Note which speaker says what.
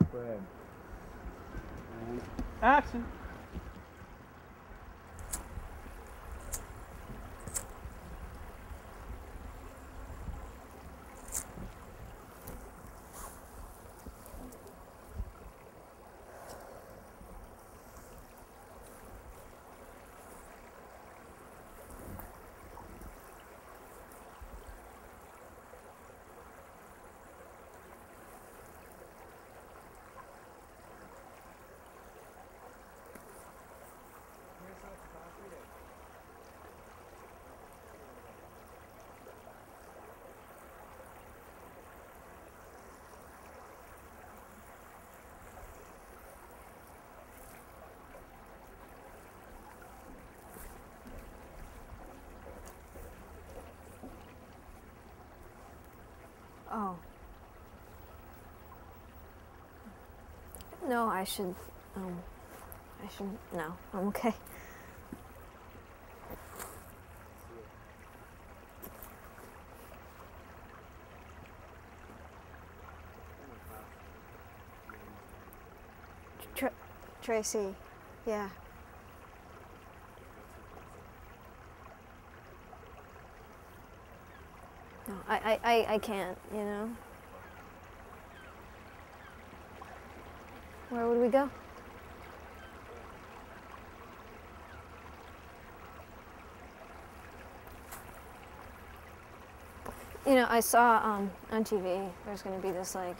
Speaker 1: and Fred. And action.
Speaker 2: Oh. No, I should. Um, I should. No, I'm okay. Tr- Tracey, yeah. No, I, I, I, can't, you know. Where would we go? You know, I saw um, on TV there's going to be this like